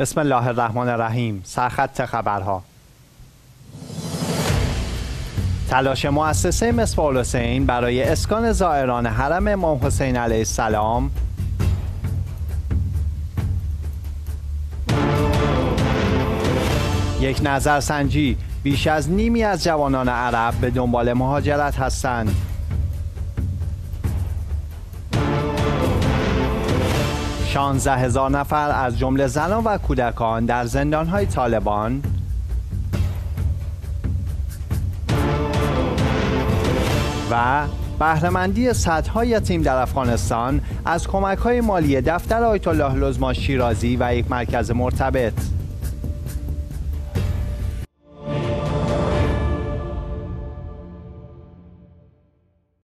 بسم الله الرحمن الرحیم. سرخط خبرها. تلاش مؤسسه مصباح الحسین برای اسکان زائران حرم امام حسین علیه السلام. یک نظرسنجی بیش از نیمی از جوانان عرب به دنبال مهاجرت هستند. شانزده هزار نفر از جمله زنان و کودکان در زندانهای طالبان. و بهرهمندی صدها یتیم در افغانستان از کمک های مالی دفتر آیت الله لزما شیرازی و یک مرکز مرتبط.